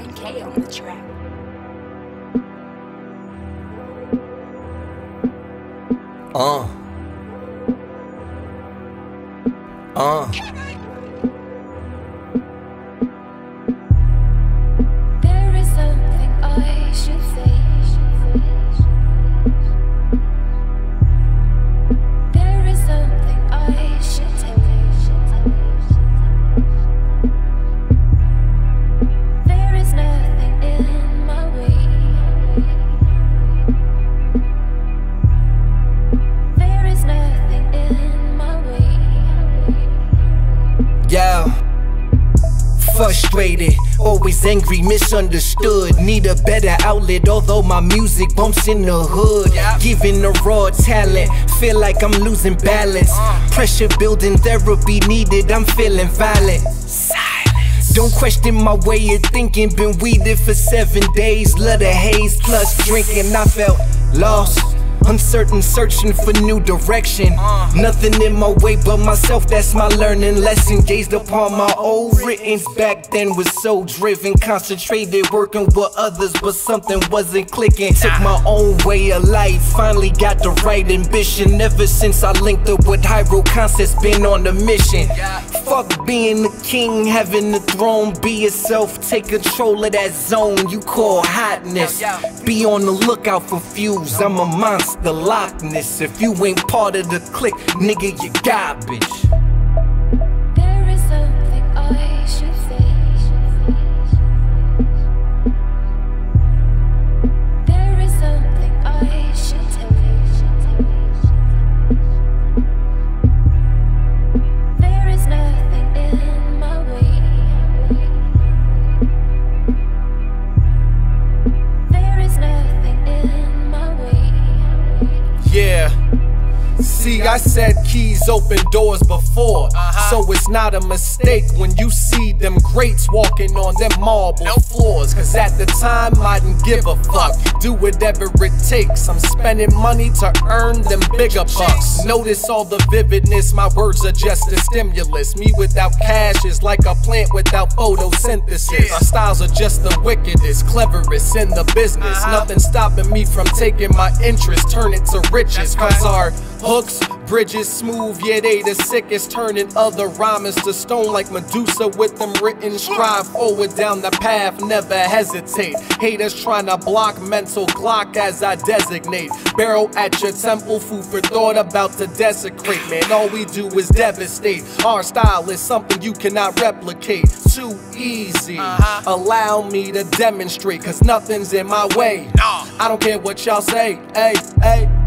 Kevin K on the track. Uh. Uh. Frustrated, always angry, misunderstood. Need a better outlet, although my music bumps in the hood. Giving the raw talent, feel like I'm losing balance. Pressure building, therapy needed, I'm feeling violent. Don't question my way of thinking, been weeded for seven days. Love the haze plus drinking, I felt lost. Uncertain, searching for new direction. Nothing in my way but myself, that's my learning lesson. Gazed upon my old writings back then, was so driven. Concentrated, working with others, but something wasn't clicking. Took my own way of life, finally got the right ambition. Ever since I linked up with Highrow Concepts, been on the mission. Fuck being the king, having the throne. Be yourself, take control of that zone you call hotness. Be on the lookout for Fuze. I'm a monster, Loch Ness. If you ain't part of the clique, nigga, you garbage. See, I said keys open doors before. Uh-huh. So it's not a mistake when you see them greats walking on them marble floors. Cause at the time, I didn't give a fuck. Do whatever it takes. I'm spending money to earn them bigger bucks. Notice all the vividness, my words are just a stimulus. Me without cash is like a plant without photosynthesis. Our styles are just the wickedest, cleverest in the business. Uh-huh. Nothing stopping me from taking my interest, turn it to riches. Cause our hooks, bridges, smooth, yeah, they the sickest. Turning other rhymers to stone like Medusa with them written. Strive forward down the path, never hesitate. Haters trying to block mental clock as I designate. Barrel at your temple, food for thought about to desecrate. Man, all we do is devastate. Our style is something you cannot replicate. Too easy. Uh-huh. Allow me to demonstrate, cause nothing's in my way. I don't care what y'all say. Hey, hey.